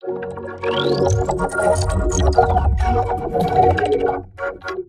Thank you.